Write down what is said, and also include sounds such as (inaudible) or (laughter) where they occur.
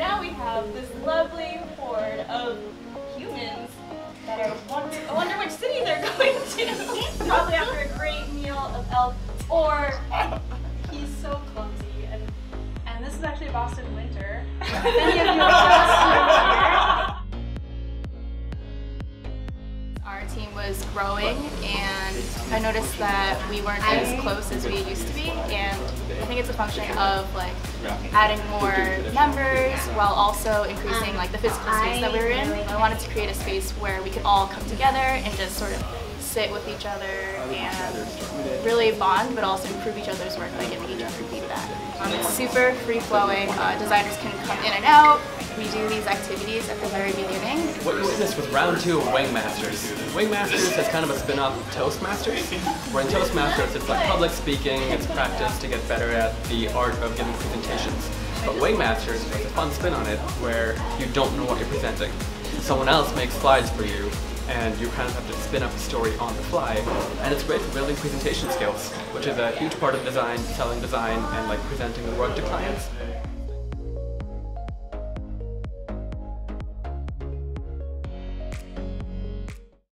now we have this lovely horde of humans that are wondering, I wonder which city they're (laughs) going to. Probably after a great meal of elk or He's so clumsy, and and this is actually Boston winter. Many of you are just Our team was growing and I noticed that we weren't as close as we used to be and I think it's a function of like adding more members while also increasing like the physical space that we were in. I wanted to create a space where we could all come together and just sort of sit with each other and really bond but also improve each other's work by giving each other feedback. Um, it's super free flowing, uh, designers can come in and out. We do these activities at the very beginning Witnessed was round two of Wingmasters. Wingmasters is kind of a spin-off of Toastmasters, where in Toastmasters it's like public speaking, it's practice to get better at the art of giving presentations. But Wingmasters was a fun spin on it, where you don't know what you're presenting. Someone else makes slides for you, and you kind of have to spin up a story on the fly. And it's great for building presentation skills, which is a huge part of design, selling design, and like presenting the work to clients.